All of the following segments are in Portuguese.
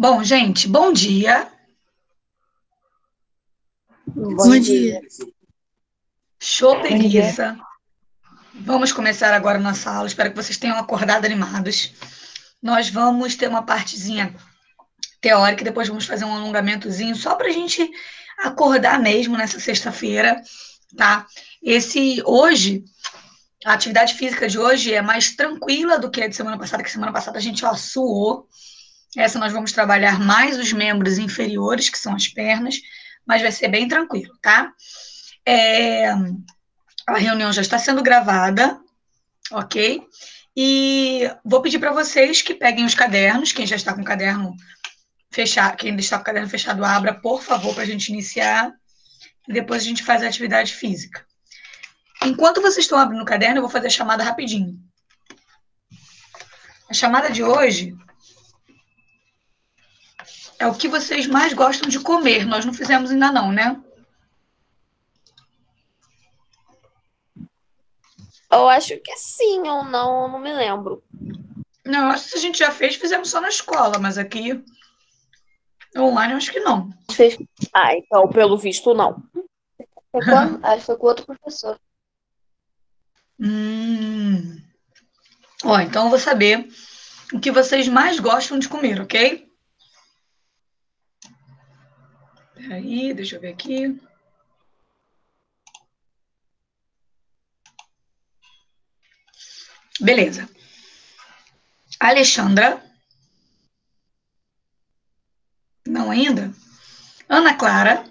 Bom, gente, bom dia. Bom, bom dia. Show preguiça. Vamos começar agora nossa aula. Espero que vocês tenham acordado animados. Nós vamos ter uma partezinha teórica, depois vamos fazer um alongamentozinho só para a gente acordar mesmo nessa sexta-feira, tá? Esse hoje, a atividade física de hoje é mais tranquila do que a de semana passada, que semana passada a gente ó, suou. Essa nós vamos trabalhar mais os membros inferiores, que são as pernas, mas vai ser bem tranquilo, tá? É, a reunião já está sendo gravada, ok? E vou pedir para vocês que peguem os cadernos, quem já está com o caderno fechado, quem ainda está com o caderno fechado, abra, por favor, para a gente iniciar. E depois a gente faz a atividade física. Enquanto vocês estão abrindo o caderno, eu vou fazer a chamada rapidinho. A chamada de hoje é o que vocês mais gostam de comer. Nós não fizemos ainda não, né? Eu acho que sim ou não, não me lembro. Não, acho que a gente já fez, fizemos só na escola, mas aqui online acho que não. Ah, então pelo visto não. Acho que foi com outro professor. Hum. Ó, então eu vou saber o que vocês mais gostam de comer, ok? Peraí, deixa eu ver aqui. Beleza. Alexandra. Não ainda? Ana Clara.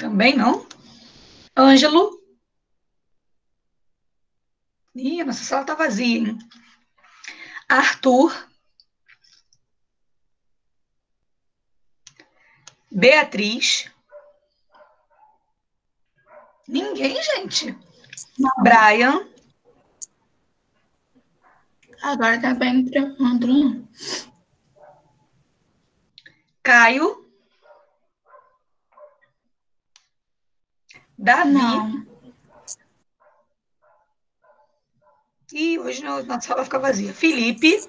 Também não. Ângelo. Ih, nossa sala tá vazia, hein? Arthur. Beatriz. Ninguém, gente. Não. Brian. Agora tá bem entrando. Caio. Davi. Não. E hoje nossa sala vai ficar vazia. Felipe.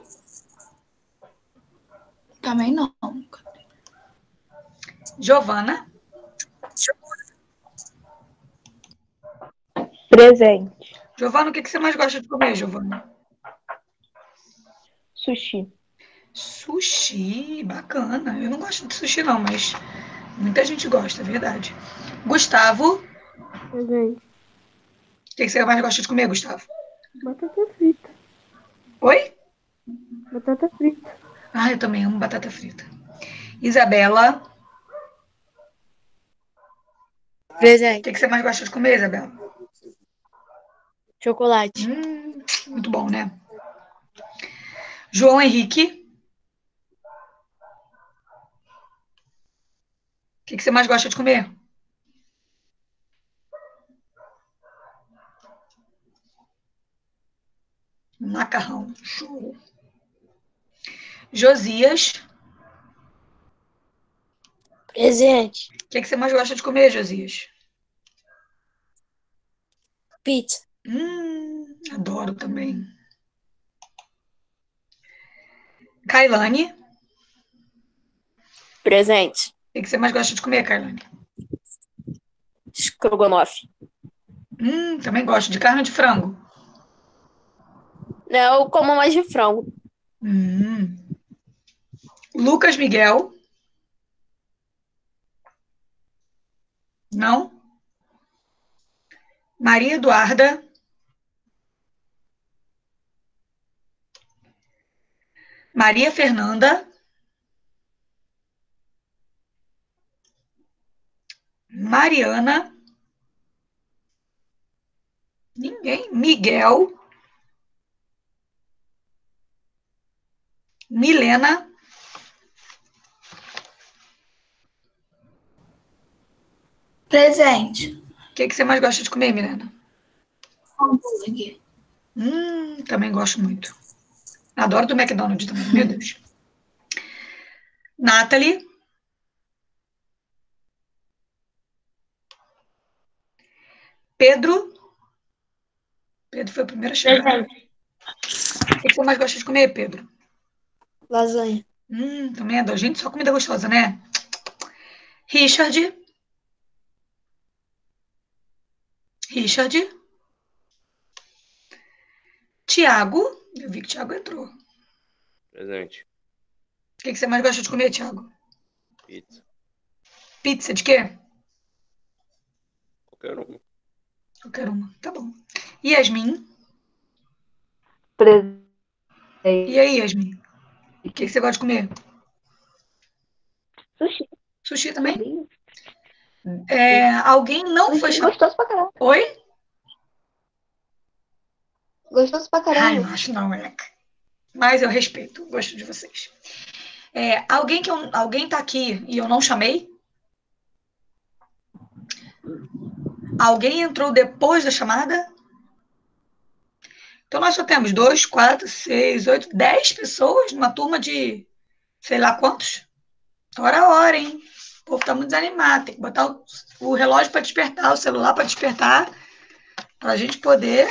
Também não. Giovana. Presente. Giovana, o que, que você mais gosta de comer, Giovana? Sushi. Sushi, bacana. Eu não gosto de sushi, não, mas muita gente gosta, é verdade. Gustavo. Presente. O que, que você mais gosta de comer, Gustavo? Batata frita. Oi? Batata frita. Ah, eu também amo batata frita. Isabela. O Presente. que, que você mais gosta de comer, Isabela? Chocolate. Hum, muito bom, né? João Henrique. O que, que você mais gosta de comer? Macarrão. Show. Josias. Presente. O que, que você mais gosta de comer, Josias? Pizza. Hum, adoro também. Kailane. Presente. O que, que você mais gosta de comer, Kailane? Estrogonofe. Hum, também gosto de carne ou de frango. Não, eu como mais de frango. Hum. Lucas Miguel. Não? Maria Eduarda. Maria Fernanda. Mariana. Ninguém. Miguel. Milena. Presente. O que, que você mais gosta de comer, Milena? Hambúrguer. Hum, também gosto muito. Adoro do McDonald's também, meu Deus. Nathalie. Pedro. Pedro foi o primeiro a chegar. Presente. O que, que você mais gosta de comer, Pedro? Lasanha. Hum, também adoro. Gente, só comida gostosa, né? Richard. Richard. Tiago. Eu vi que o Tiago entrou. Presente. O que que você mais gosta de comer, Tiago? Pizza. Pizza de quê? Qualquer uma. Qualquer uma. Tá bom. Yasmin. Presente. E aí, Yasmin? O que que você gosta de comer? Sushi. Sushi também? É, alguém não foi chamado. gostoso pra caralho. Oi? Gostoso pra Ai, caralho. não acho não, moleque. Mas eu respeito, gosto de vocês. É, alguém que eu, alguém tá aqui e eu não chamei? Alguém entrou depois da chamada? Então nós só temos dois, quatro, seis, oito, dez pessoas numa turma de sei lá quantos. Hora a hora, hein? O povo tá muito desanimado. Tem que botar o, o relógio para despertar, o celular para despertar, para a gente poder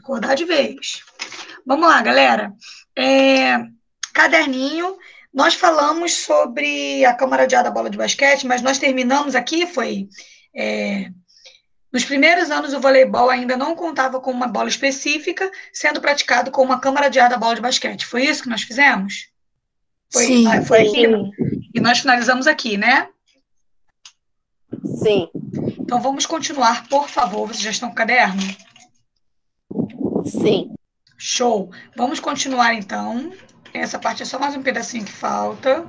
acordar de vez. Vamos lá, galera. É, caderninho. Nós falamos sobre a Câmara de Ar da Bola de Basquete, mas nós terminamos aqui, foi... é, nos primeiros anos, o voleibol ainda não contava com uma bola específica, sendo praticado com uma câmara de ar da bola de basquete. Foi isso que nós fizemos? Foi, Sim, ah, foi? Sim. E nós finalizamos aqui, né? Sim. Então vamos continuar, por favor. Vocês já estão com o caderno? Sim. Show. Vamos continuar então. Essa parte é só mais um pedacinho que falta.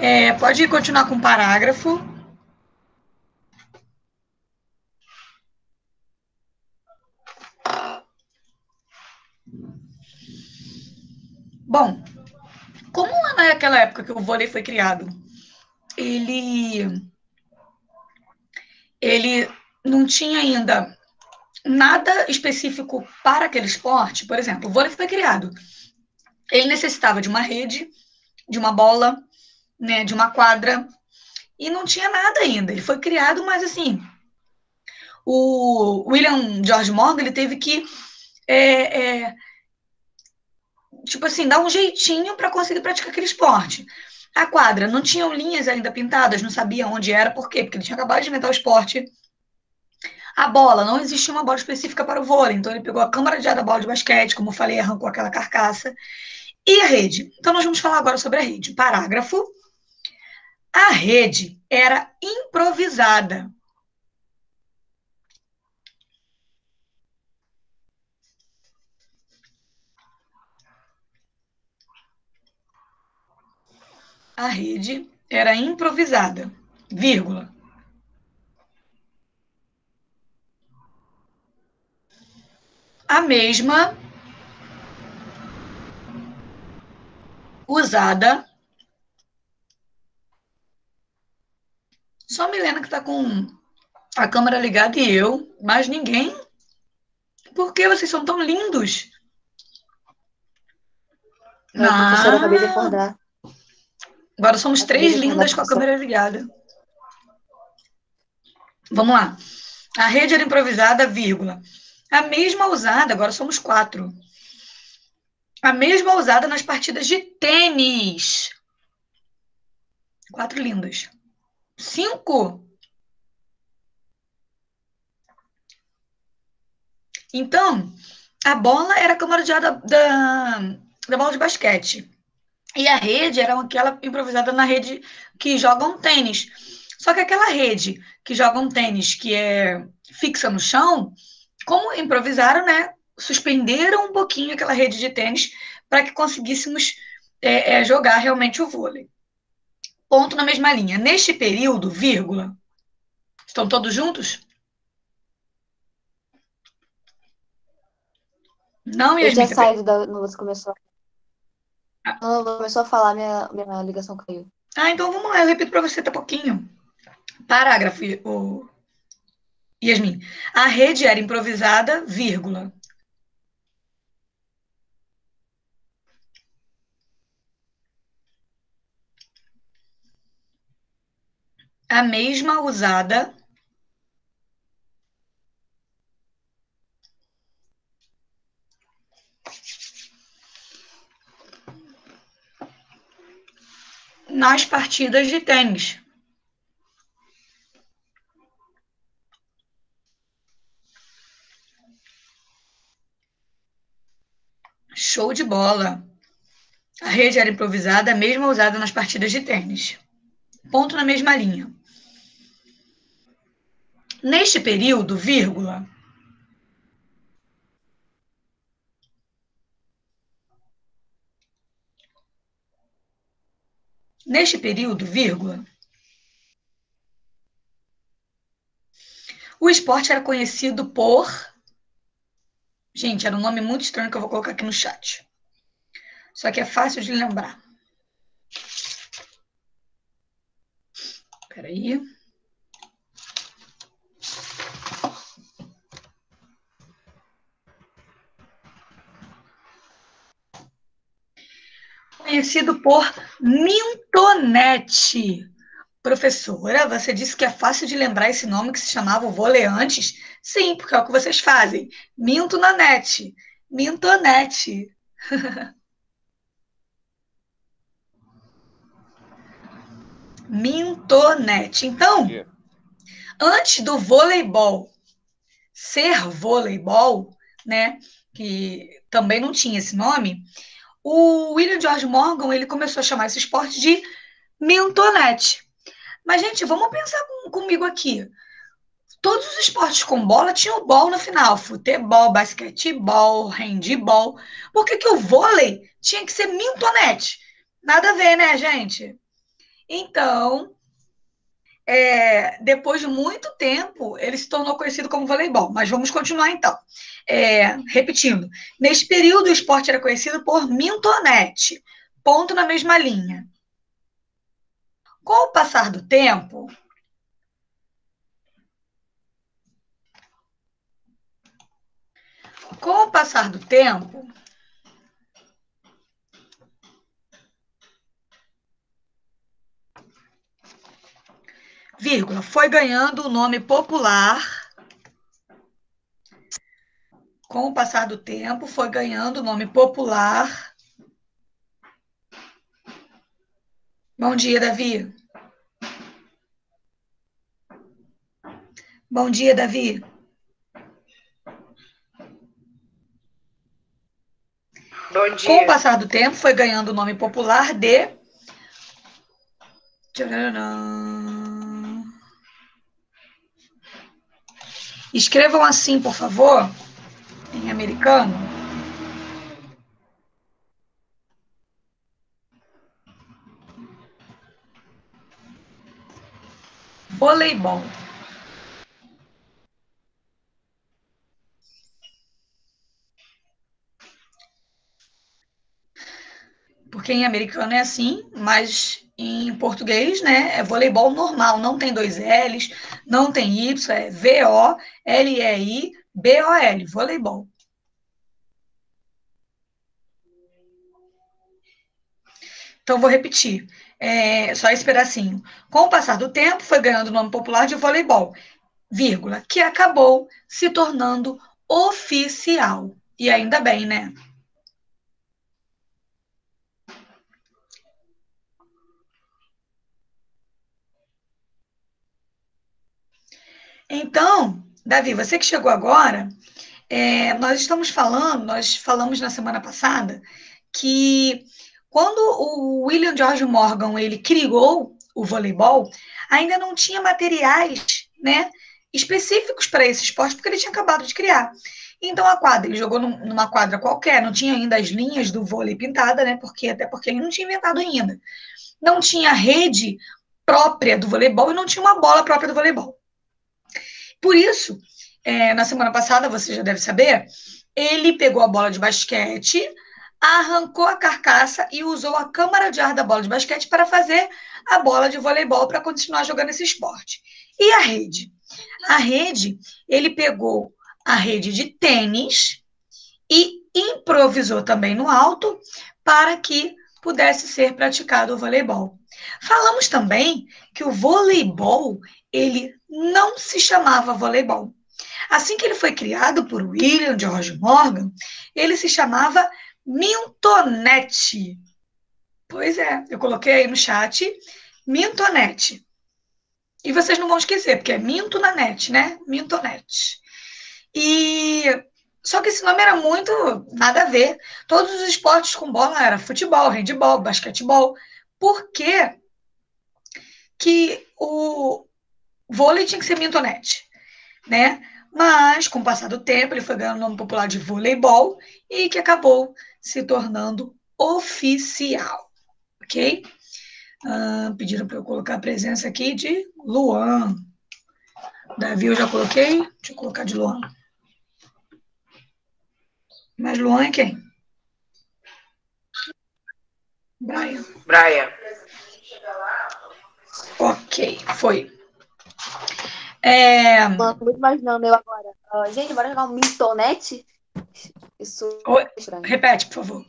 É, pode continuar com o parágrafo. Bom, naquela época que o vôlei foi criado, ele ele não tinha ainda nada específico para aquele esporte. Por exemplo, o vôlei foi criado. Ele necessitava de uma rede, de uma bola, né, de uma quadra, e não tinha nada ainda. Ele foi criado, mas assim, o William George Morgan ele teve que é, é, tipo assim, dar um jeitinho para conseguir praticar aquele esporte. A quadra não tinham linhas ainda pintadas, não sabia onde era, por quê? Porque ele tinha acabado de inventar o esporte. A bola, não existia uma bola específica para o vôlei, então ele pegou a câmara de ar da bola de basquete, como eu falei, arrancou aquela carcaça. E a rede? Então nós vamos falar agora sobre a rede. Parágrafo. A rede era improvisada. A rede era improvisada, vírgula. A mesma usada. Só a Milena que está com a câmera ligada e eu, mais ninguém. Por que vocês são tão lindos? Não, professora, acabei de acordar. Agora somos três lindas com a câmera ligada. Vamos lá. A rede era improvisada, vírgula. A mesma usada, agora somos quatro. A mesma usada nas partidas de tênis. Quatro lindas. Cinco. Então, a bola era a câmara de ar da, da, da bola de basquete. E a rede era aquela improvisada na rede que jogam tênis. Só que aquela rede que jogam tênis, que é fixa no chão, como improvisaram, né? Suspenderam um pouquinho aquela rede de tênis para que conseguíssemos é, é, jogar realmente o vôlei. Ponto na mesma linha. Neste período, vírgula. Estão todos juntos? Não, Eu tinha Yasmin? saído da. Você começou. Começou a falar, minha, minha ligação caiu. Ah, então vamos lá, eu repito para você, tá pouquinho. Parágrafo, o Yasmin. A rede era improvisada, vírgula. A mesma usada nas partidas de tênis. Show de bola. A rede era improvisada, mesmo usada nas partidas de tênis. Ponto na mesma linha. Neste período, vírgula, Neste período, vírgula, o esporte era conhecido por. Gente, era um nome muito estranho que eu vou colocar aqui no chat. Só que é fácil de lembrar. Peraí. Conhecido por Mintonete. Professora, você disse que é fácil de lembrar esse nome que se chamava o vôlei antes? Sim, porque é o que vocês fazem. Minto na net. Mintonete. Mintonete. Então, antes do voleibol ser voleibol, né, que também não tinha esse nome, o William George Morgan ele começou a chamar esse esporte de mintonete. Mas, gente, vamos pensar com, comigo aqui. Todos os esportes com bola tinham bol no final. Futebol, basquetebol, handball. Por que, que o vôlei tinha que ser mintonete? Nada a ver, né, gente? Então, é, depois de muito tempo, ele se tornou conhecido como voleibol. Mas vamos continuar então. É, repetindo, neste período o esporte era conhecido por mintonete, ponto na mesma linha. Com o passar do tempo, com o passar do tempo, vírgula, foi ganhando o nome popular. Com o passar do tempo, foi ganhando o nome popular. Bom dia, Davi. Bom dia, Davi. Bom dia. Com o passar do tempo, foi ganhando o nome popular de. Tcharam. Escrevam assim, por favor, em americano. Voleibol. Porque em americano é assim, mas em português, né, é voleibol normal, não tem dois L's, não tem Y, é V-O-L-E-I-B-O-L, voleibol. Então, vou repetir, é, só esse pedacinho. Com o passar do tempo, foi ganhando o nome popular de voleibol, vírgula, que acabou se tornando oficial. E ainda bem, né? Então, Davi, você que chegou agora, é, nós estamos falando, nós falamos na semana passada que quando o William George Morgan ele criou o voleibol, ainda não tinha materiais, né, específicos para esse esporte, porque ele tinha acabado de criar. Então a quadra, ele jogou num, numa quadra qualquer, não tinha ainda as linhas do vôlei pintada, né? Porque até porque ele não tinha inventado ainda. Não tinha rede própria do voleibol e não tinha uma bola própria do voleibol. Por isso, é, na semana passada, você já deve saber, ele pegou a bola de basquete, arrancou a carcaça e usou a câmara de ar da bola de basquete para fazer a bola de voleibol para continuar jogando esse esporte. E a rede? A rede, ele pegou a rede de tênis e improvisou também no alto para que pudesse ser praticado o voleibol. Falamos também que o voleibol ele não se chamava voleibol. Assim que ele foi criado por William George Morgan, ele se chamava mintonete. Pois é, eu coloquei aí no chat Mintonete. E vocês não vão esquecer, porque é Minto na net, né? Mintonete. E só que esse nome era muito nada a ver. Todos os esportes com bola era futebol, handebol, basquetebol. Por que, que o vôlei tinha que ser mintonete? Né? Mas, com o passar do tempo, ele foi ganhando o nome popular de voleibol e que acabou se tornando oficial. Ok? Ah, pediram para eu colocar a presença aqui de Luan. Davi eu já coloquei. Deixa eu colocar de Luan. Mas Luan é quem? Brian. Brian. Ok, foi. É... Mano, muito imaginando eu agora. Ah, gente, bora jogar um mintonete? Isso Oi, é. Repete, por favor.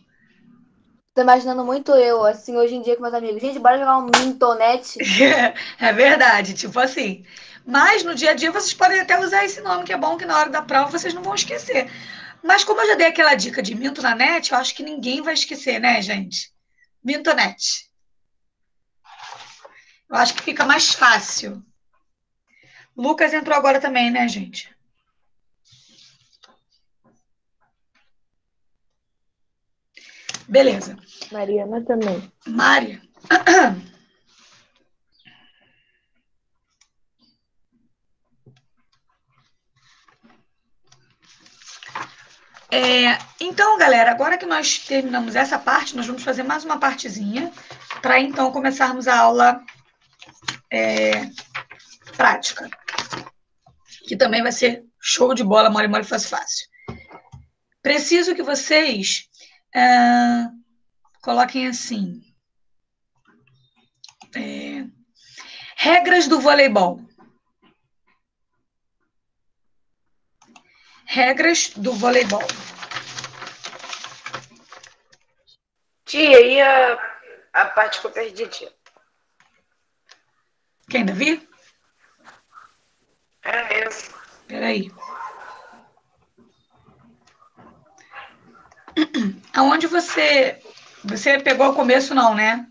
Tô imaginando muito eu, assim, hoje em dia com meus amigos. Gente, bora jogar um mintonete? É verdade, tipo assim. Mas no dia a dia vocês podem até usar esse nome, que é bom que na hora da prova vocês não vão esquecer. Mas como eu já dei aquela dica de Minto na net, eu acho que ninguém vai esquecer, né, gente? Mintonete. Eu acho que fica mais fácil. Lucas entrou agora também, né, gente? Beleza. Mariana também. Mari. É, então, galera, agora que nós terminamos essa parte, nós vamos fazer mais uma partezinha para então começarmos a aula é, prática, que também vai ser show de bola, mole, mole, fácil, fácil. Preciso que vocês ah, coloquem assim. é, regras do voleibol. Regras do voleibol. Tia, e a, a parte que eu perdi, tia? Quem, Davi? É, eu. Peraí. Aonde você. Você pegou o começo, não, né?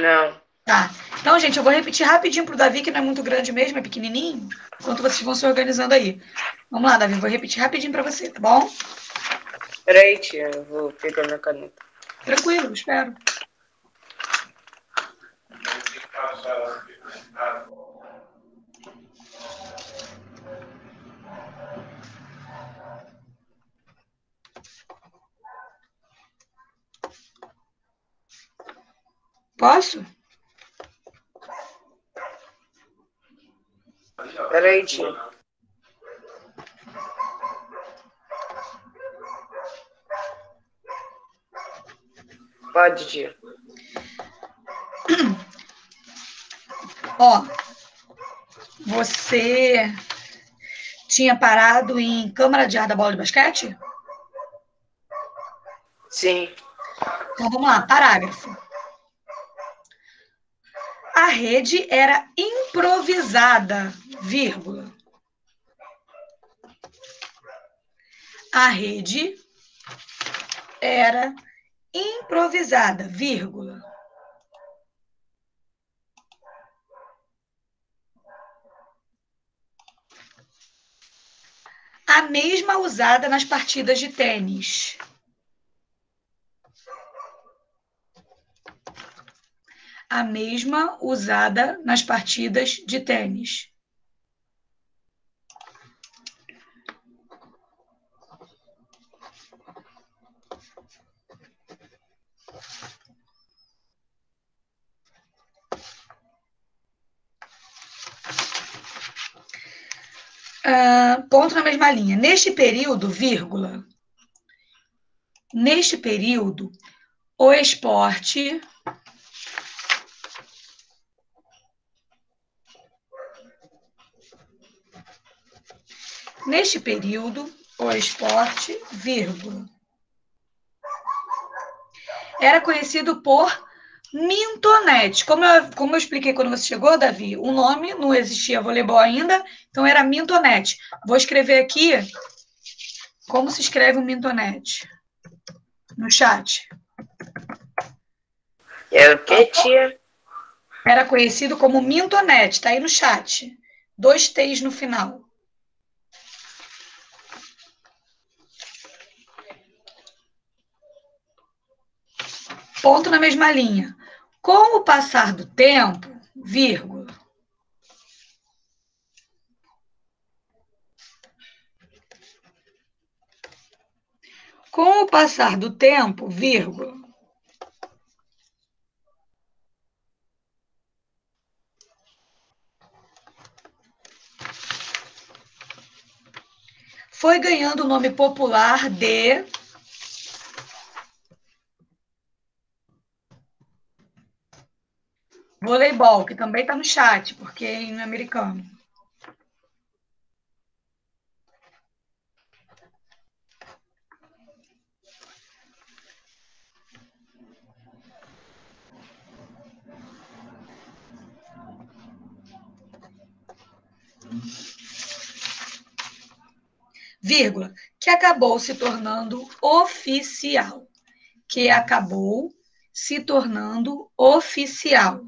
Não. Tá. Então, gente, eu vou repetir rapidinho pro Davi, que não é muito grande mesmo, é pequenininho, enquanto vocês vão se organizando aí. Vamos lá, Davi, vou repetir rapidinho para você, tá bom? Peraí, tia, eu vou pegar minha caneta. Tranquilo, espero. Posso? Peraí, tia. Pode, tia. Ó, você tinha parado em câmara de ar da bola de basquete? Sim. Então vamos lá, parágrafo. A rede era improvisada, vírgula. A rede era improvisada, vírgula. A mesma usada nas partidas de tênis. A mesma usada nas partidas de tênis. Ah, ponto na mesma linha. Neste período, vírgula. Neste período, o esporte Neste período, o esporte, vírgula, era conhecido por Mintonete. Como eu, como eu expliquei quando você chegou, Davi, o nome não existia voleibol ainda, então era Mintonete. Vou escrever aqui como se escreve um Mintonete no chat. É o que, tia? Era conhecido como Mintonete, tá aí no chat. Dois T's no final. Ponto na mesma linha. Com o passar do tempo, vírgula. Com o passar do tempo, vírgula. Foi ganhando o nome popular de voleibol, que também está no chat, porque é em americano. vírgula, que acabou se tornando oficial. Que acabou se tornando oficial.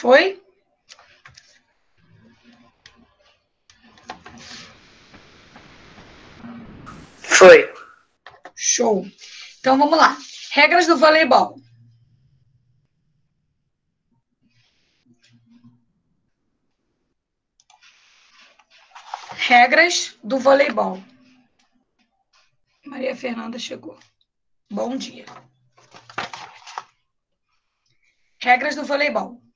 Foi? Foi. Show. Então vamos lá. Regras do voleibol. Regras do voleibol. Maria Fernanda chegou. Bom dia. Regras do voleibol.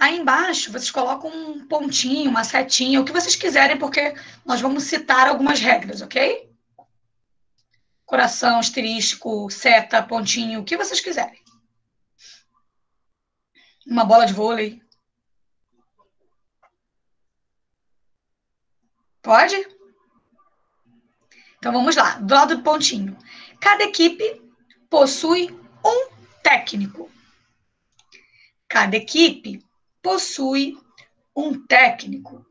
Aí embaixo vocês colocam um pontinho, uma setinha, o que vocês quiserem, porque nós vamos citar algumas regras, ok? coração, asterisco, seta, pontinho, o que vocês quiserem. Uma bola de vôlei. Pode? Então vamos lá, do lado do pontinho. Cada equipe possui um técnico. Cada equipe possui um técnico.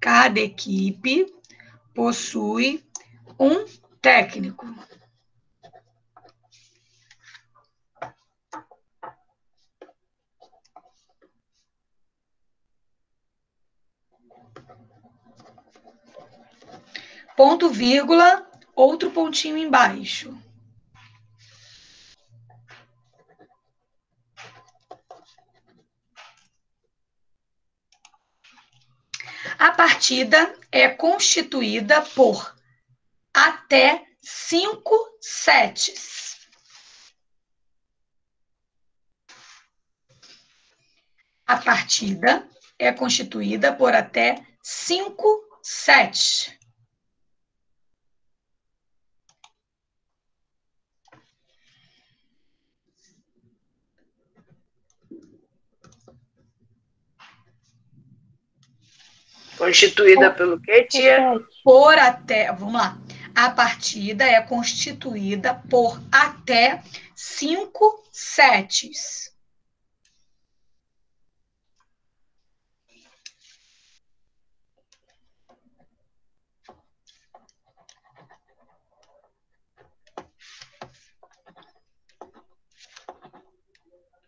Cada equipe possui um técnico. Ponto, vírgula, outro pontinho embaixo. A partida é constituída por até cinco sets. A partida é constituída por até cinco sets. Constituída pelo quê, tia? Por até. Vamos lá. A partida é constituída por até cinco sets.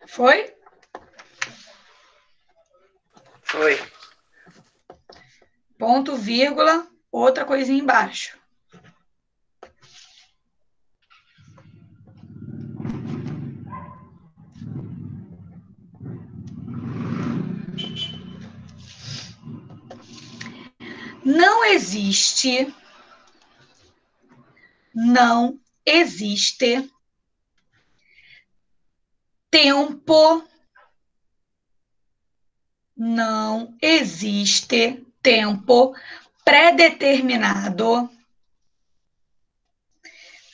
Foi? Foi. Ponto, vírgula, outra coisinha embaixo. Não existe, não existe tempo, não existe tempo pré-determinado.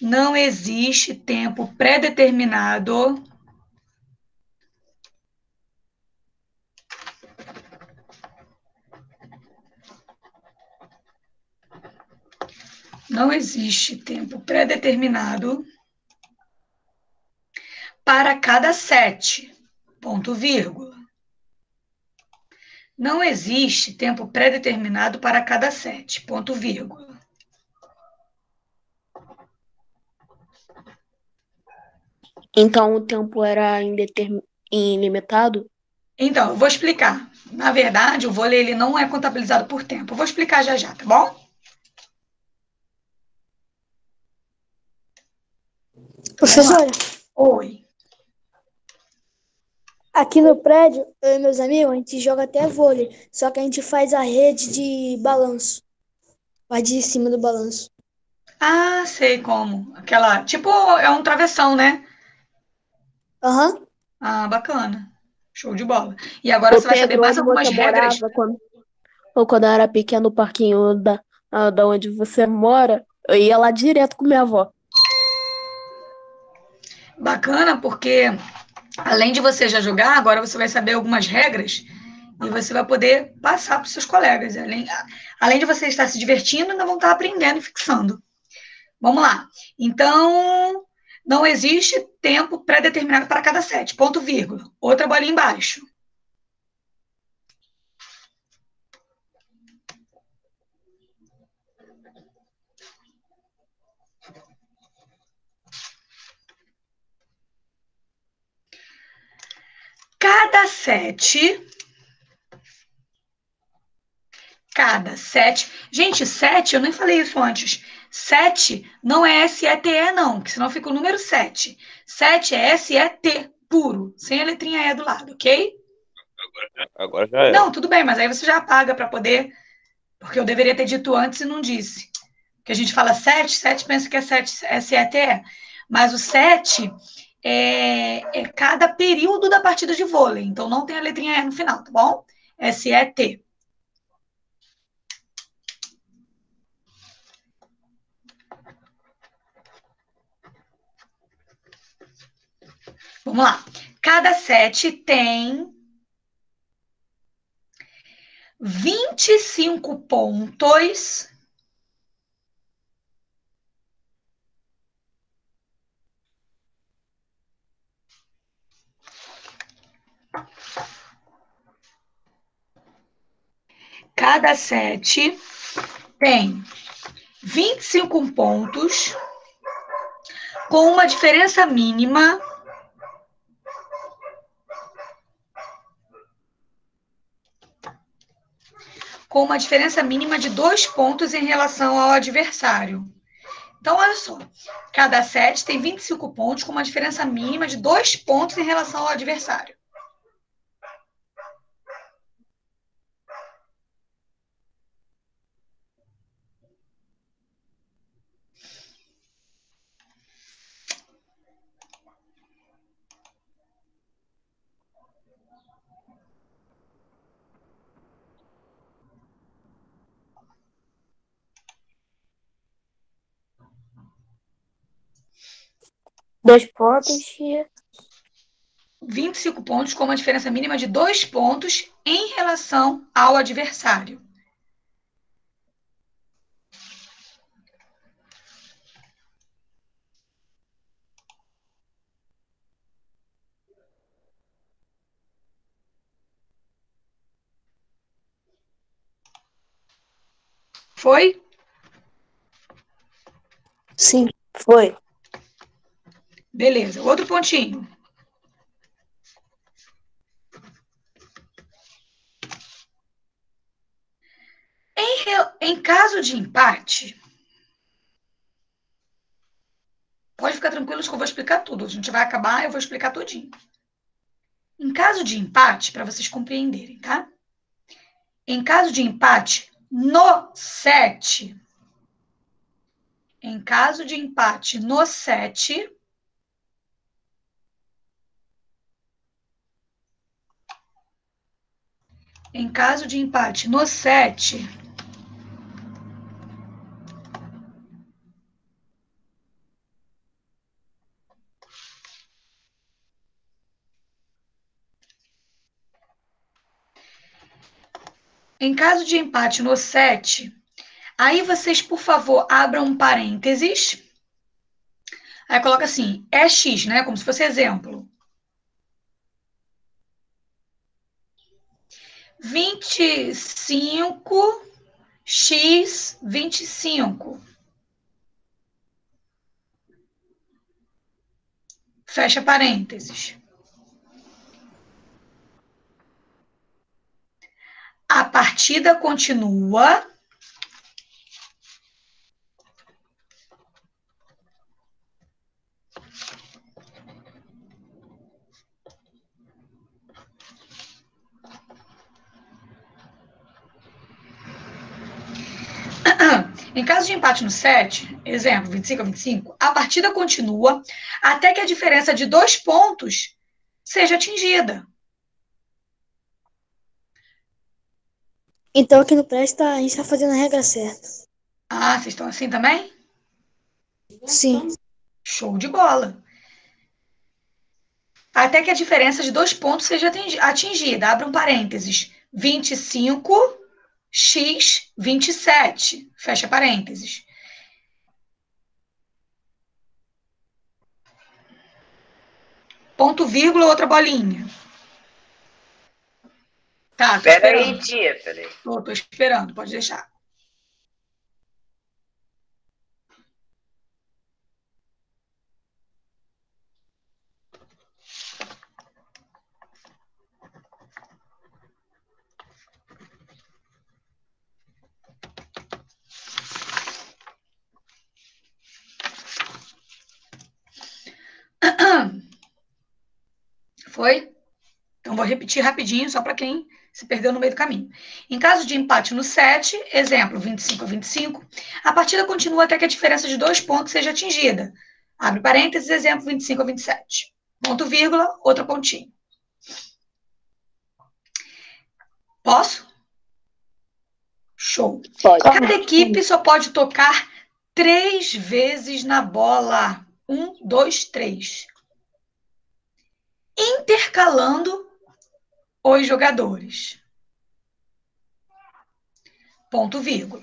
Não existe tempo pré-determinado. Não existe tempo pré-determinado para cada sete, ponto vírgula. Não existe tempo pré-determinado para cada sete, ponto vírgula. Então o tempo era indetermin... ilimitado? Então, eu vou explicar. Na verdade, o vôlei ele não é contabilizado por tempo. Eu vou explicar já já, tá bom? Professora, Oi. Aqui no prédio, eu e meus amigos, a gente joga até vôlei. Só que a gente faz a rede de balanço. Vai de cima do balanço. Ah, sei como. Aquela, tipo, é um travessão, né? Aham. Ah, bacana. Show de bola. E agora Ô, você vai saber mais algumas regras. quando... Ou quando eu era pequeno, no parquinho da, ah, da onde você mora, eu ia lá direto com minha avó. Bacana, porque além de você já jogar, agora você vai saber algumas regras e você vai poder passar para os seus colegas. Além, além de você estar se divertindo, ainda vão estar aprendendo e fixando. Vamos lá. Então, não existe tempo pré-determinado para cada set. Ponto vírgula. Outra bolinha embaixo. Cada sete. Cada sete. Gente, sete, eu nem falei isso antes. Sete não é S-E-T-E, não, que senão fica o número sete. Sete é S-E-T, puro, sem a letrinha E do lado, ok? Agora já é. Não, tudo bem, mas aí você já apaga para poder. Porque eu deveria ter dito antes e não disse. Porque a gente fala sete, sete pensa que é sete, S-E-T-E. Mas o sete é, é cada período da partida de vôlei. Então não tem a letrinha E no final, tá bom? S-E-T. Vamos lá. Cada set tem 25 pontos. Cada set tem 25 pontos com uma diferença mínima com uma diferença mínima de dois pontos em relação ao adversário. Então, olha só, cada set tem 25 pontos com uma diferença mínima de dois pontos em relação ao adversário. Dois pontos e 25 pontos com uma diferença mínima de dois pontos em relação ao adversário. Foi? Sim. foi. Beleza. Outro pontinho. Em, em caso de empate, pode ficar tranquilo que eu vou explicar tudo. A gente vai acabar, eu vou explicar tudinho. Em caso de empate, para vocês compreenderem, tá? Em caso de empate, no set, em caso de empate no set, Em caso de empate no set, em caso de empate no set, Aí vocês, por favor, abram um parênteses. Aí coloca assim, é x, né? Como se fosse exemplo. 25 x 25. Fecha parênteses. A partida continua. Em caso de empate no 7, exemplo, 25 a 25, a partida continua até que a diferença de dois pontos seja atingida. Então aqui no Presta a gente está fazendo a regra certa. Ah, vocês estão assim também? Sim. Show de bola. Até que a diferença de dois pontos seja atingida. Abra um parênteses. 25 x 27. Fecha parênteses. Ponto, vírgula, outra bolinha. Tá, tô Pera esperando. aí, tia, pera aí. Tô, tô esperando, pode deixar. Foi? Então, vou repetir rapidinho, só para quem se perdeu no meio do caminho. Em caso de empate no 7, exemplo 25 a 25, a partida continua até que a diferença de dois pontos seja atingida. Abre parênteses, exemplo 25 a 27. Ponto, vírgula, outro pontinho. Posso? Show. Pode. Cada equipe só pode tocar três vezes na bola. Um, dois, três. Intercalando os jogadores. Ponto, vírgula.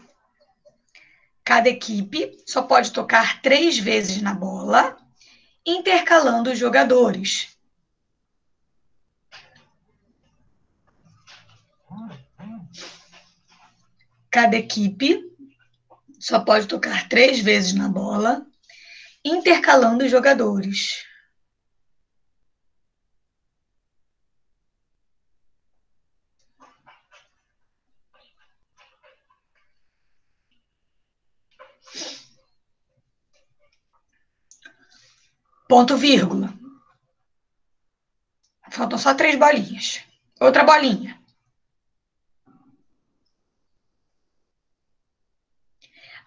Cada equipe só pode tocar três vezes na bola, intercalando os jogadores. Cada equipe só pode tocar três vezes na bola, intercalando os jogadores. Ponto, vírgula. Faltam só três bolinhas. Outra bolinha.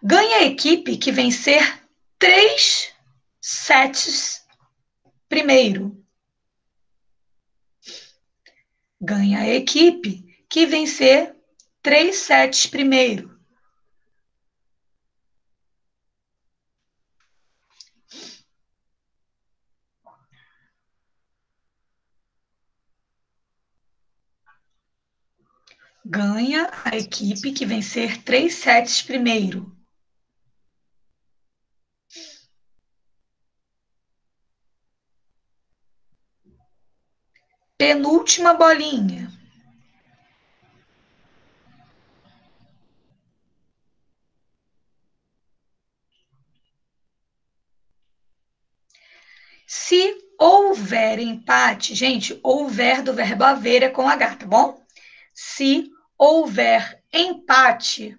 Ganha a equipe que vencer três sets primeiro. Ganha a equipe que vencer três sets primeiro. Ganha a equipe que vencer três sets primeiro. Penúltima bolinha. Se houver empate, gente, houver do verbo haver é com H, tá bom? Se houver empate,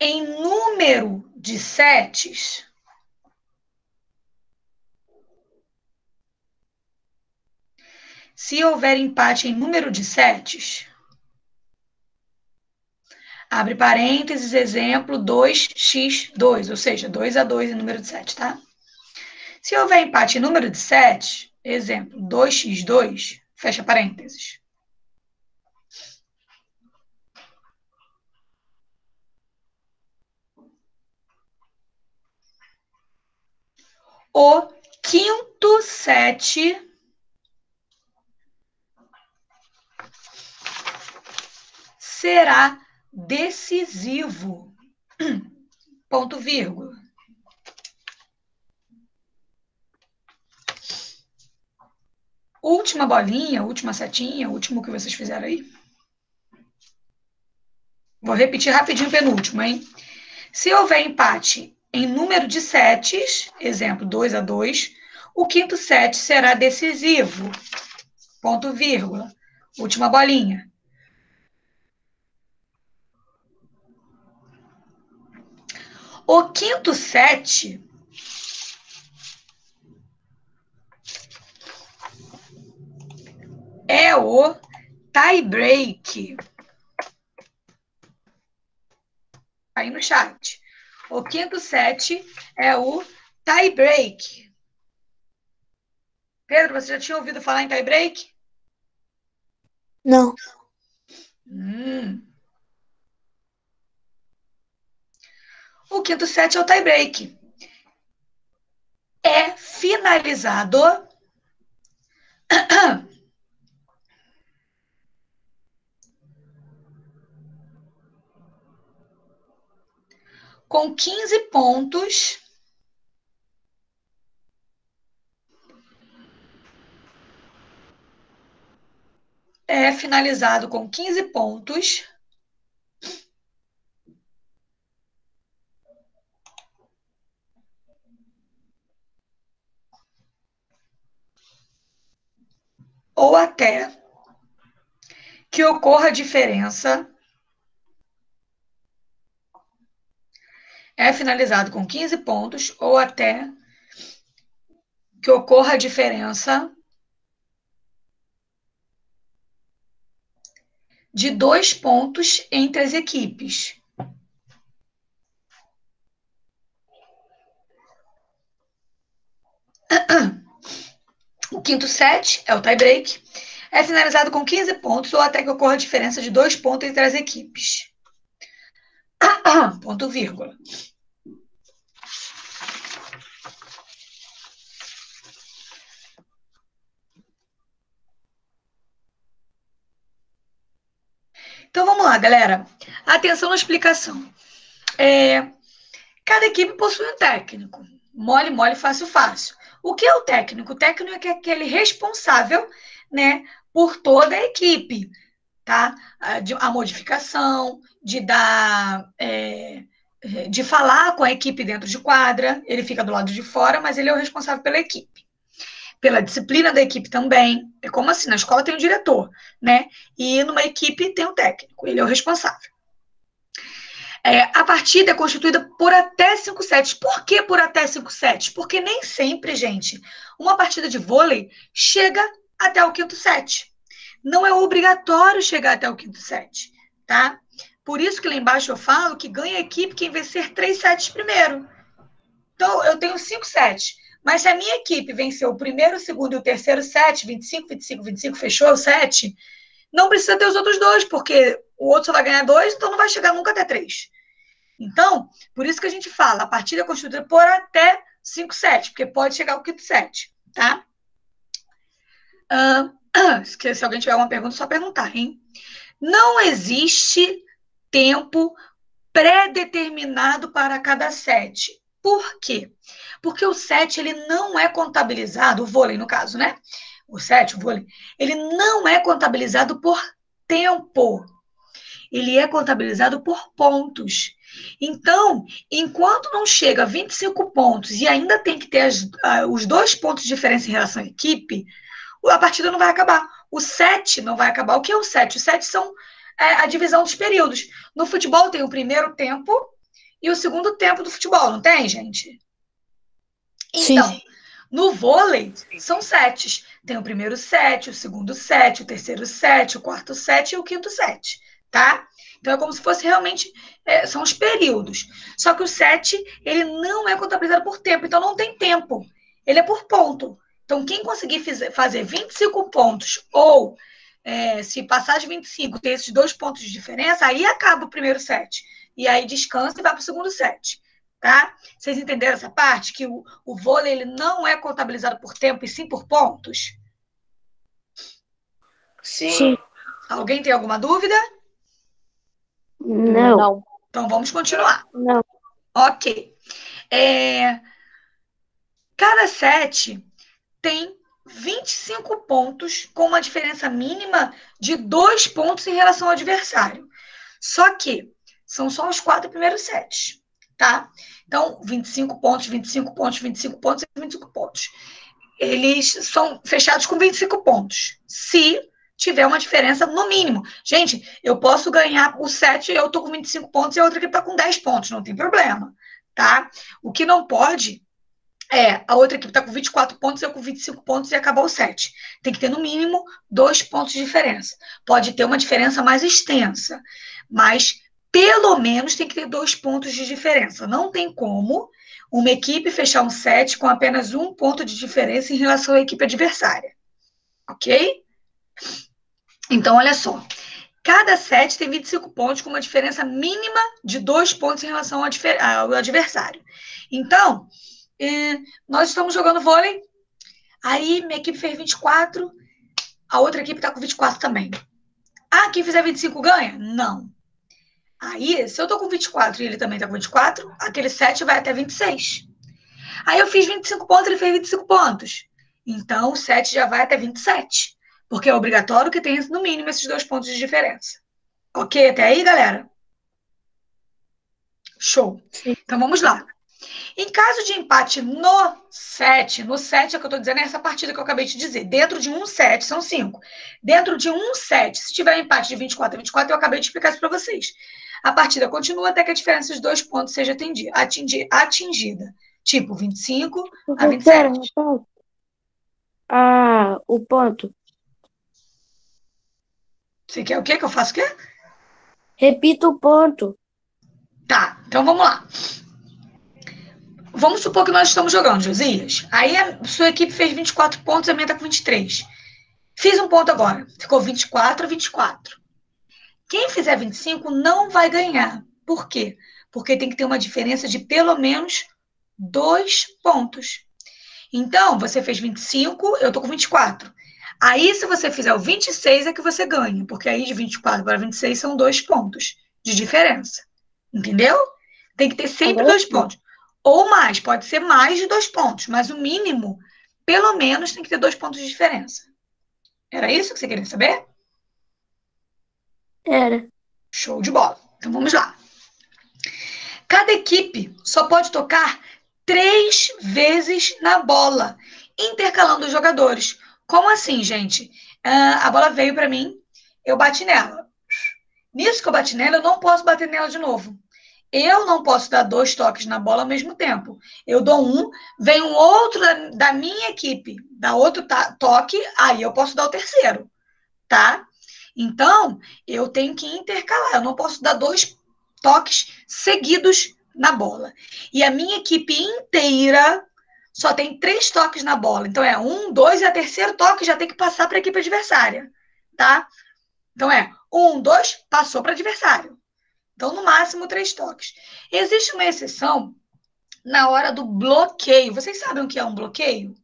em número de sets, se houver empate em número de sets, abre parênteses, exemplo 2x2, ou seja, 2 a 2 em número de sets, tá? Se houver empate em número de sets, exemplo 2x2, fecha parênteses. O quinto set será decisivo. Ponto vírgula. Última bolinha, última setinha, último que vocês fizeram aí. Vou repetir rapidinho o penúltimo, hein? Se houver empate em número de setes, exemplo 2 a 2, o quinto set será decisivo. Ponto vírgula. Última bolinha. O quinto set é o tie break. Aí no chat. O quinto set é o tie break. Pedro, você já tinha ouvido falar em tie break? Não. Hum. O quinto set é o tie break. É finalizado com 15 pontos. É finalizado com 15 pontos. Ou até que ocorra diferença é finalizado com 15 pontos ou até que ocorra a diferença de dois pontos entre as equipes. O quinto set é o tie-break. É finalizado com 15 pontos ou até que ocorra a diferença de dois pontos entre as equipes. Ponto vírgula. Então vamos lá, galera. Atenção na explicação. É, cada equipe possui um técnico. Mole, mole, fácil, fácil. O que é o técnico? O técnico é aquele responsável, né, por toda a equipe, tá? A, a modificação, de dar, é, de falar com a equipe dentro de quadra. Ele fica do lado de fora, mas ele é o responsável pela equipe pela disciplina da equipe também. É como assim, na escola tem o um diretor, né? E numa equipe tem o um técnico, ele é o responsável. É, a partida é constituída por até cinco sets. Por que por até cinco sets? Porque nem sempre, gente, uma partida de vôlei chega até o quinto set. Não é obrigatório chegar até o quinto set, tá? Por isso que lá embaixo eu falo que ganha a equipe quem vencer três sets primeiro. Então, eu tenho cinco sets. Mas se a minha equipe venceu o primeiro, o segundo e o terceiro set, 25, 25, 25, fechou o set, não precisa ter os outros dois, porque o outro só vai ganhar dois, então não vai chegar nunca até três. Então, por isso que a gente fala, a partida é constituída por até cinco sets, porque pode chegar ao quinto set, tá? Uh, se alguém tiver alguma pergunta, é só perguntar, hein? Não existe tempo pré-determinado para cada set. Por quê? Porque o set ele não é contabilizado, o vôlei no caso, né? O set, o vôlei, ele não é contabilizado por tempo. Ele é contabilizado por pontos. Então, enquanto não chega a 25 pontos e ainda tem que ter as, uh, os dois pontos de diferença em relação à equipe, a partida não vai acabar. O set não vai acabar. O que é o set? O set são é, a divisão dos períodos. No futebol tem o primeiro tempo e o segundo tempo do futebol, não tem, gente? Então, Sim. no vôlei, são sets. Tem o primeiro set, o segundo set, o terceiro set, o quarto set e o quinto set, tá? Então, é como se fosse realmente, é, são os períodos. Só que o set, ele não é contabilizado por tempo, então não tem tempo. Ele é por ponto. Então, quem conseguir fazer 25 pontos ou é, se passar de 25, ter esses dois pontos de diferença, aí acaba o primeiro set e aí descansa e vai para o segundo set. Tá? Vocês entenderam essa parte? Que o, o vôlei ele não é contabilizado por tempo e sim por pontos? Sim. sim. Alguém tem alguma dúvida? Não. Não. Então vamos continuar. Não. Ok. É, Cada set tem 25 pontos, com uma diferença mínima de dois pontos em relação ao adversário. Só que são só os quatro primeiros sets, tá? Então, 25 pontos, 25 pontos, 25 pontos e 25 pontos. Eles são fechados com 25 pontos. Se tiver uma diferença no mínimo. Gente, eu posso ganhar o set eu tô com 25 pontos e a outra equipe tá com 10 pontos, não tem problema, tá? O que não pode é, a outra equipe está com 24 pontos, eu com 25 pontos e acabou o set. Tem que ter, no mínimo, dois pontos de diferença. Pode ter uma diferença mais extensa, mas pelo menos tem que ter dois pontos de diferença. Não tem como uma equipe fechar um set com apenas um ponto de diferença em relação à equipe adversária. Ok? Então, olha só. Cada set tem 25 pontos, com uma diferença mínima de dois pontos em relação ao adversário. Então, eh, nós estamos jogando vôlei. Aí minha equipe fez 24, a outra equipe está com 24 também. Ah, quem fizer 25 ganha? Não. Aí, se eu tô com 24 e ele também tá com 24, aquele 7 vai até 26. Aí eu fiz 25 pontos, ele fez 25 pontos. Então, o 7 já vai até 27. Porque é obrigatório que tenha, no mínimo, esses dois pontos de diferença. Ok até aí, galera? Show. Então, vamos lá. Em caso de empate no set, no set é o que eu estou dizendo, é essa partida que eu acabei de dizer. Dentro de um set, são cinco. Dentro de um set, se tiver empate de 24 a 24, eu acabei de explicar isso para vocês. A partida continua até que a diferença dos dois pontos seja atingida. atingida. Tipo, 25 a 27. Ah, o ponto. Você quer o quê? Que eu faço o quê? Repita o ponto. Tá, então vamos lá. Vamos supor que nós estamos jogando, Josias. Aí a sua equipe fez 24 pontos, a minha está com 23. Fiz um ponto agora. Ficou 24 a 24. Quem fizer 25 não vai ganhar. Por quê? Porque tem que ter uma diferença de pelo menos dois pontos. Então, você fez 25, eu tô com 24. Aí, se você fizer o 26, é que você ganha, porque aí de 24 para 26 são dois pontos de diferença. Entendeu? Tem que ter sempre dois pontos. Ou mais, pode ser mais de dois pontos, mas o mínimo, pelo menos, tem que ter dois pontos de diferença. Era isso que você queria saber? Era. Show de bola. Então vamos lá. Cada equipe só pode tocar três vezes na bola, intercalando os jogadores. Como assim, gente? Uh, a bola veio para mim, eu bati nela. Nisso que eu bati nela, eu não posso bater nela de novo. Eu não posso dar dois toques na bola ao mesmo tempo. Eu dou um, vem um outro da, da minha equipe, dá outro toque, aí eu posso dar o terceiro, tá? Então, eu tenho que intercalar. Eu não posso dar dois toques seguidos na bola. E a minha equipe inteira só tem três toques na bola. Então, é um, dois, e a terceiro toque já tem que passar para a equipe adversária, tá? Então, é um, dois, passou para adversário. Então, no máximo, três toques. Existe uma exceção na hora do bloqueio. Vocês sabem o que é um bloqueio?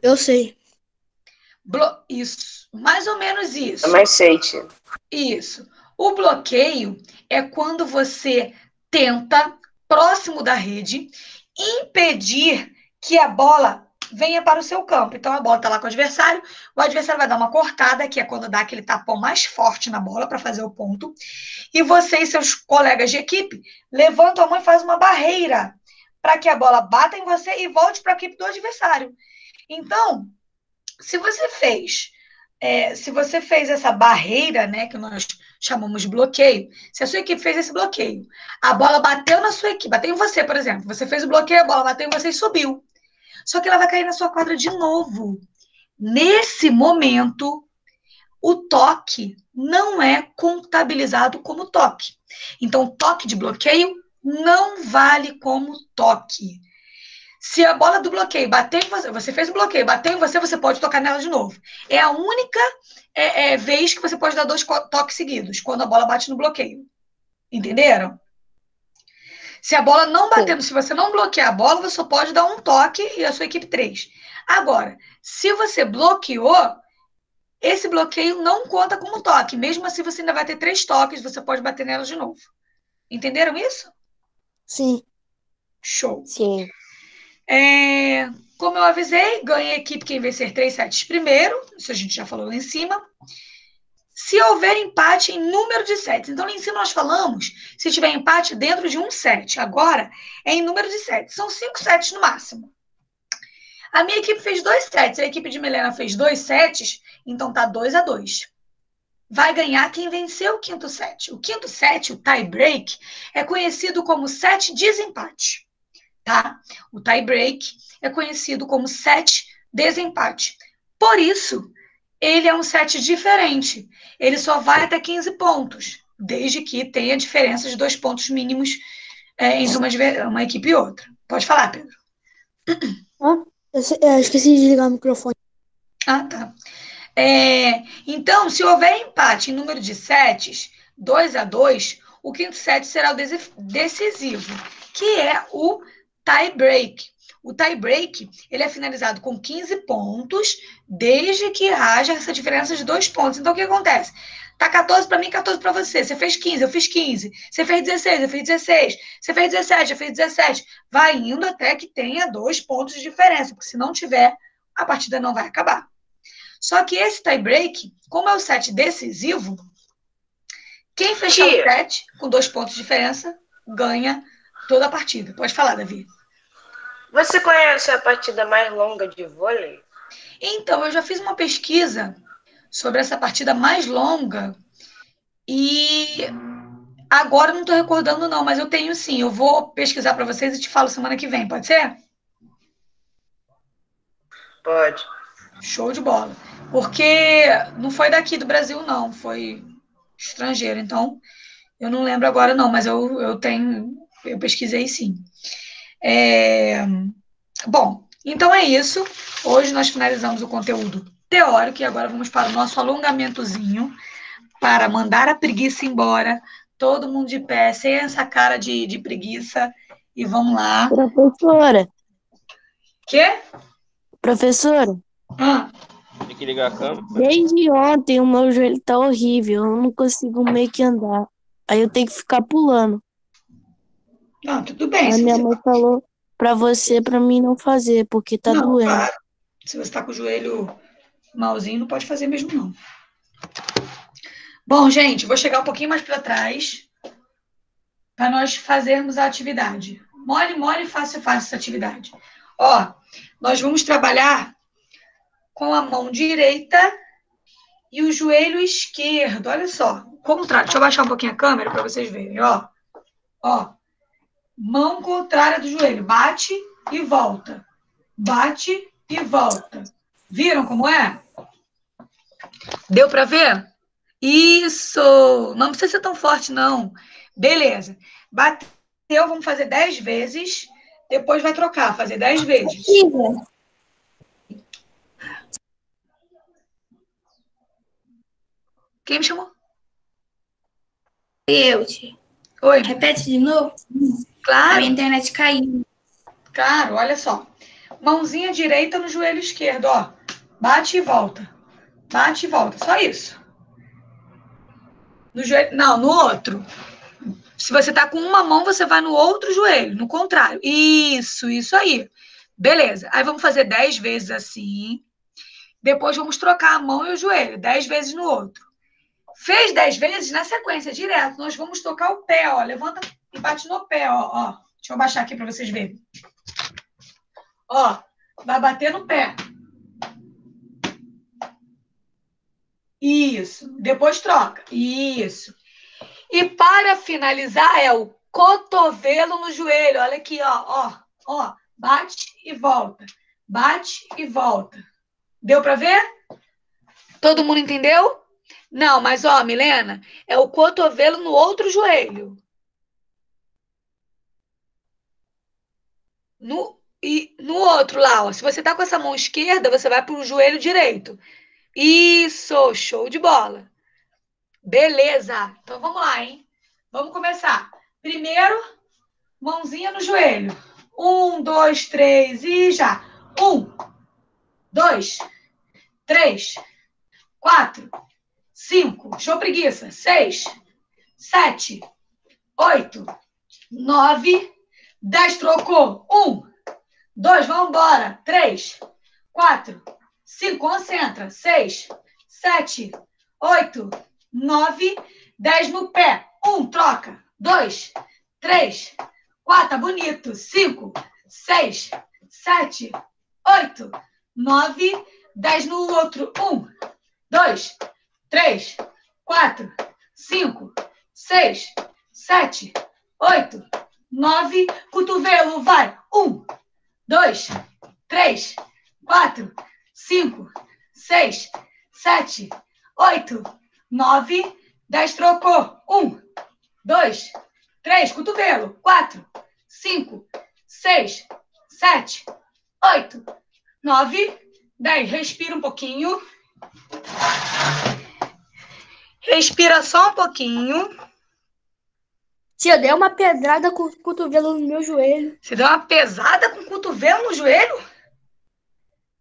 Eu sei. Blo isso, mais ou menos isso. É mais sei, tia. Isso. O bloqueio é quando você tenta, próximo da rede, impedir que a bola venha para o seu campo. Então a bola está lá com o adversário, o adversário vai dar uma cortada, que é quando dá aquele tapão mais forte na bola para fazer o ponto, e você e seus colegas de equipe levantam a mão e faz uma barreira para que a bola bata em você e volte para a equipe do adversário. Então, se você fez é, se você fez essa barreira, né, que nós chamamos de bloqueio, se a sua equipe fez esse bloqueio, a bola bateu na sua equipe, bateu em você, por exemplo, você fez o bloqueio, a bola bateu em você e subiu. Só que ela vai cair na sua quadra de novo. Nesse momento, o toque não é contabilizado como toque. Então, toque de bloqueio não vale como toque. Se a bola do bloqueio bater em você, você fez o bloqueio, bateu em você, você pode tocar nela de novo. É a única é, é, vez que você pode dar dois toques seguidos, quando a bola bate no bloqueio. Entenderam? Se a bola não batendo, se você não bloquear a bola, você só pode dar um toque e a sua equipe três. Agora, se você bloqueou, esse bloqueio não conta como toque. Mesmo assim, você ainda vai ter três toques, você pode bater nelas de novo. Entenderam isso? Sim. Show. Sim. É, como eu avisei, ganha a equipe quem vencer três sets primeiro. Isso a gente já falou lá em cima. Se houver empate em número de sets. Então, lá em cima nós falamos se tiver empate dentro de um set. Agora é em número de sets. São cinco sets no máximo. A minha equipe fez dois sets. A equipe de Milena fez dois sets. Então tá 2 a 2 Vai ganhar quem venceu o quinto set. O quinto set, o tie break, é conhecido como set desempate. Tá? O tie break é conhecido como set desempate. Por isso, ele é um set diferente. Ele só vai até 15 pontos, desde que tenha diferença de dois pontos mínimos é, entre uma, uma, equipe e outra. Pode falar, Pedro. Ah, eu esqueci de ligar o microfone. Ah, tá. É, então, se houver empate em número de sets, 2 a 2, o quinto set será o decisivo, que é o tie break. O tie break ele é finalizado com 15 pontos, desde que haja essa diferença de dois pontos. Então, o que acontece? Tá 14 para mim, 14 para você. Você fez 15, eu fiz 15. Você fez 16, eu fiz 16. Você fez 17, eu fiz 17. Vai indo até que tenha dois pontos de diferença, porque se não tiver, a partida não vai acabar. Só que esse tie break, como é o set decisivo, quem fechar o set com dois pontos de diferença ganha toda a partida. Pode falar, Davi. Você conhece a partida mais longa de vôlei? Então, eu já fiz uma pesquisa sobre essa partida mais longa e agora não estou recordando não, mas eu tenho sim. Eu vou pesquisar para vocês e te falo semana que vem, pode ser? Pode. Show de bola. Porque não foi daqui do Brasil, não, foi estrangeiro. Então, eu não lembro agora, não, mas eu, eu tenho, eu pesquisei sim. É... Bom, então é isso. Hoje nós finalizamos o conteúdo teórico e agora vamos para o nosso alongamentozinho para mandar a preguiça embora. Todo mundo de pé, sem essa cara de, de preguiça. E vamos lá. Professora. Quê? Professora. Ah. Tem que ligar a câmera. Desde ontem o meu joelho tá horrível. Eu não consigo meio que andar. Aí eu tenho que ficar pulando. Não, tudo bem. A minha mãe tá... falou pra você, pra mim não fazer, porque tá não, doendo. Claro. Se você tá com o joelho malzinho, não pode fazer mesmo, não. Bom, gente, vou chegar um pouquinho mais para trás para nós fazermos a atividade. Mole, mole, fácil, fácil essa atividade. Ó, nós vamos trabalhar com a mão direita e o joelho esquerdo. Olha só, contrário. Deixa eu baixar um pouquinho a câmera para vocês verem, ó. Ó, mão contrária do joelho. Bate e volta. Bate e volta. Viram como é? Deu para ver? Isso! Não precisa ser tão forte, não. Beleza. Bateu, vamos fazer dez vezes. Depois vai trocar, fazer dez vezes. Quem me chamou? Eu, tia. Oi. Repete de novo. Claro. A minha internet caiu. Claro, olha só. Mãozinha direita no joelho esquerdo, ó. Bate e volta. Bate e volta. Só isso. No joelho. Não, no outro. Se você tá com uma mão, você vai no outro joelho, no contrário. Isso, isso aí. Beleza. Aí vamos fazer dez vezes assim. Depois vamos trocar a mão e o joelho, dez vezes no outro. Fez dez vezes na sequência, direto. Nós vamos tocar o pé, ó. Levanta e bate no pé, ó. ó. Deixa eu baixar aqui para vocês verem. Ó, vai bater no pé. Isso. Depois troca. Isso. E para finalizar é o cotovelo no joelho. Olha aqui, ó, ó, ó. Bate e volta. Bate e volta. Deu para ver? Todo mundo entendeu? Não, mas ó, Milena, é o cotovelo no outro joelho. No, e no outro lá, ó, se você tá com essa mão esquerda, você vai pro joelho direito. Isso, show de bola. Beleza. Então vamos lá, hein? Vamos começar. Primeiro, mãozinha no joelho. Um, dois, três e já. Um, dois, três, quatro, cinco, show preguiça, seis, sete, oito, nove, dez, trocou, um, dois, vamos embora, três, quatro, cinco, concentra, seis, sete, oito, nove, dez no pé, um, troca, dois, três, quatro, tá bonito, cinco, seis, sete, oito, nove, dez no outro, um, dois, três, quatro, cinco, seis, sete, oito, nove, cotovelo, vai. Um, dois, três, quatro, cinco, seis, sete, oito, nove, dez, trocou. Um, dois, três, cotovelo, quatro, cinco, seis, sete, oito, nove, dez. Respira um pouquinho. Respira só um pouquinho. Tia, dei uma pedrada com o cotovelo no meu joelho. Você deu uma pesada com o cotovelo no joelho?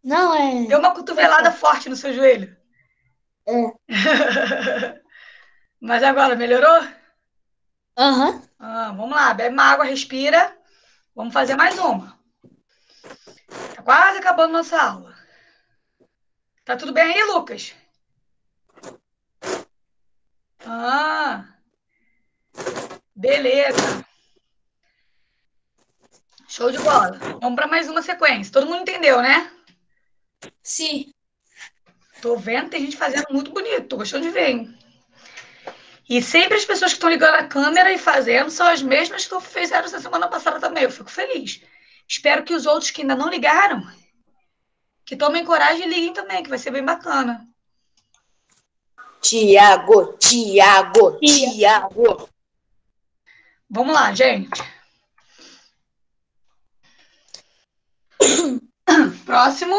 Não, é. Deu uma cotovelada forte no seu joelho? É. Mas agora, melhorou? Aham. Ah, vamos lá, bebe uma água, respira. Vamos fazer mais uma. Tá quase acabando nossa aula. Tá tudo bem aí, Lucas? Ah, beleza. Show de bola. Vamos para mais uma sequência. Todo mundo entendeu, né? Sim. Tô vendo, tem gente fazendo muito bonito. Tô gostando de ver, hein? E sempre as pessoas que estão ligando a câmera e fazendo são as mesmas que fizeram essa semana passada também. Eu fico feliz. Espero que os outros que ainda não ligaram, que tomem coragem e liguem também, que vai ser bem bacana. Tiago, Tiago, Tiago. Vamos lá, gente. Próximo.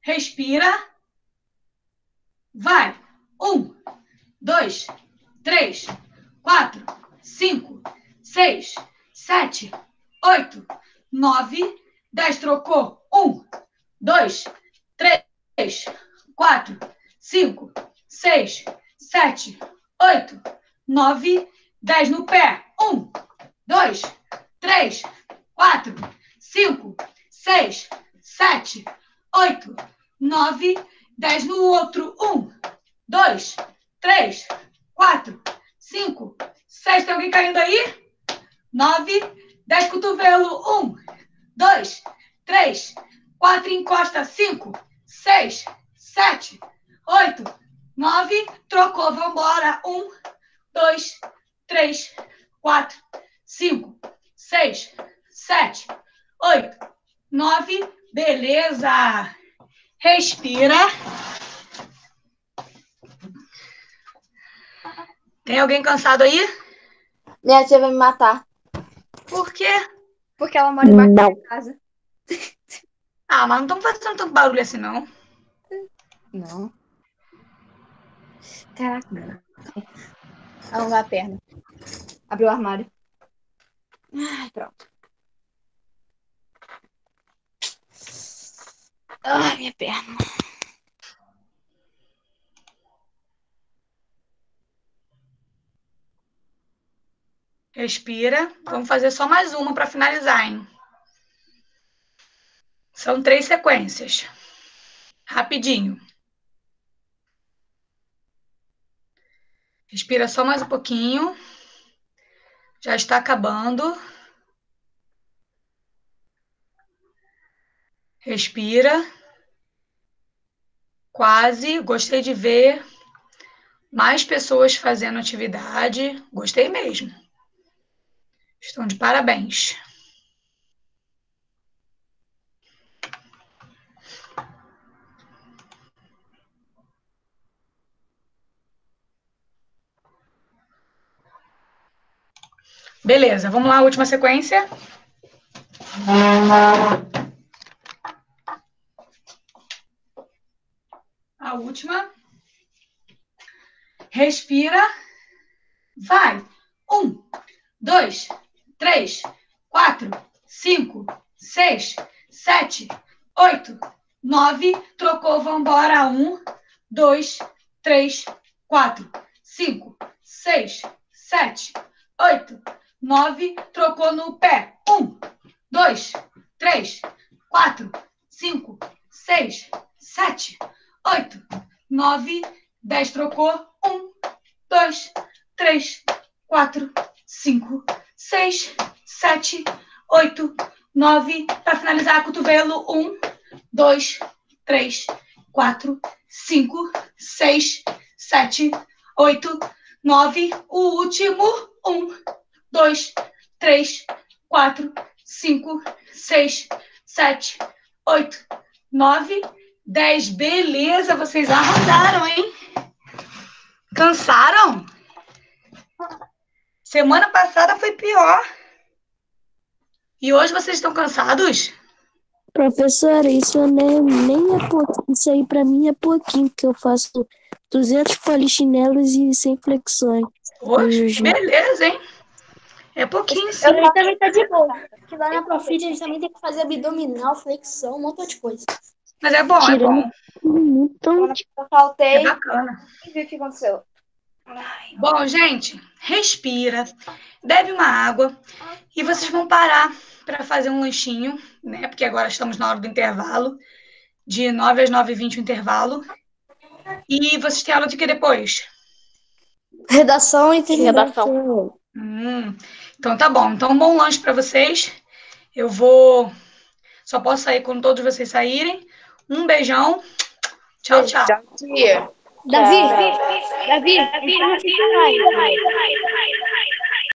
Respira. Vai. Um, dois, três, quatro, cinco, seis, sete, oito, nove, dez. Trocou. Um, dois, três, quatro, cinco, seis, sete, oito, nove, dez no pé. Um, dois, três, quatro, cinco, seis, sete, oito, nove, dez no outro. Um, dois, três, quatro, cinco, seis. Tem alguém caindo aí? Nove, dez cotovelo. Um, dois, três, quatro, encosta. Cinco, seis, sete, oito, nove. Trocou, vambora. Um, dois, três, quatro, cinco, seis, sete, oito, nove. Beleza. Respira. Tem alguém cansado aí? Minha tia vai me matar. Por quê? Porque ela mora embaixo da Não. casa. Ah, mas não estamos fazendo tanto barulho assim, não. Não. Caraca. Alongar a perna. Abriu o armário. Ai, pronto. Ai, minha perna. Respira. Vamos fazer só mais uma para finalizar, hein? São três sequências. Rapidinho. Respira só mais um pouquinho. Já está acabando. Respira. Quase. Gostei de ver mais pessoas fazendo atividade. Gostei mesmo. Estão de parabéns. Beleza, vamos lá, última sequência. A última. Respira. Vai. Um, dois, três, quatro, cinco, seis, sete, oito, nove. Trocou, vambora. Um, dois, três, quatro, cinco, seis, sete, oito, nove. Trocou no pé. Um, dois, três, quatro, cinco, seis, sete, oito, nove, dez. Trocou. Um, dois, três, quatro, cinco, seis, sete, oito, nove. Para finalizar, cotovelo. Um, dois, três, quatro, cinco, seis, sete, oito, nove. O último. Um, dois, três, quatro, cinco, seis, sete, oito, nove, dez. Beleza, vocês arrasaram, hein? Cansaram? Semana passada foi pior. E hoje vocês estão cansados? Professora, isso nem, nem é pouquinho. Isso aí pra mim é pouquinho, porque eu faço 200 polichinelos e 100 flexões. Poxa, beleza, hein? É pouquinho, sim. Eu também tá de boa. Porque lá na Profit a gente também tem que fazer abdominal, flexão, um montão de coisa. Mas é bom, é bom. Então, Eu faltei. É bacana. E vi o que aconteceu. Bom, gente, respira, bebe uma água e vocês vão parar para fazer um lanchinho, né? Porque agora estamos na hora do intervalo, de 9 às 9h20 o intervalo. E vocês têm aula de que depois? Redação e redação. Hum, então tá bom. Então, um bom lanche para vocês. Eu vou. Só posso sair quando todos vocês saírem. Um beijão. Tchau, tchau. Tchau, tia. Davi, Davi, Davi, Davi, Davi,